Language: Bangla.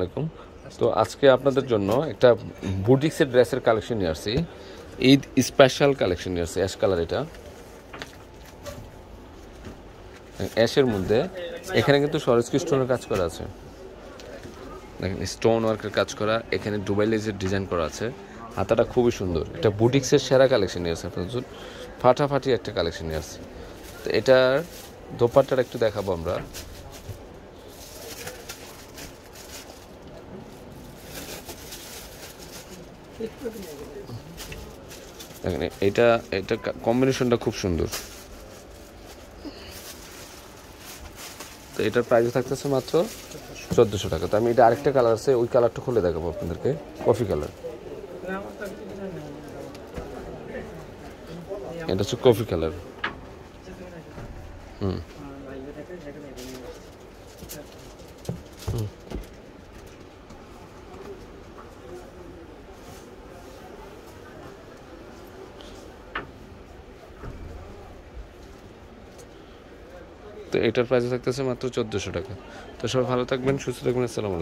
আলাইকুম। তো আজকে আপনাদের জন্য একটা বুটিক্সের ড্রেসের কালেকশন নিয়ে আসছি। ঈদ স্পেশাল কালেকশন নিয়ে আসছি অ্যাশ কালার এটা। অ্যাশের মধ্যে, এখানে কিন্তু সরস্কি স্টোনের কাজ করা আছে। দেখেন স্টোন ওয়ার্কের কাজ করা, এখানে দুবাই লেজের ডিজাইন করা আছে। হাতাটা খুবই সুন্দর। এটা বুটিক্সের সেরা কালেকশন নিয়ে আসছে আপনাদের ফাটাফাটি একটা কালেকশন নিয়ে আসছে। তো এটার দোপাট্টাটা একটু দেখাবো আমরা। দেখেন এটা এটা কম্বিনেশনটা খুব সুন্দর। তো এটার প্রাইস থাকতেছে মাত্র চোদ্দোশো টাকা। তো আমি এটা আরেকটা কালার আছে, ওই কালারটা খুলে দেখাবো আপনাদেরকে কফি কালার এটা হচ্ছে কফি কালার হুম। তো এটার প্রাইস থাকতেছে মাত্র চোদ্দোশো টাকা। তো সবাই ভালো থাকবেন সুস্থ থাকবেন আসসালামু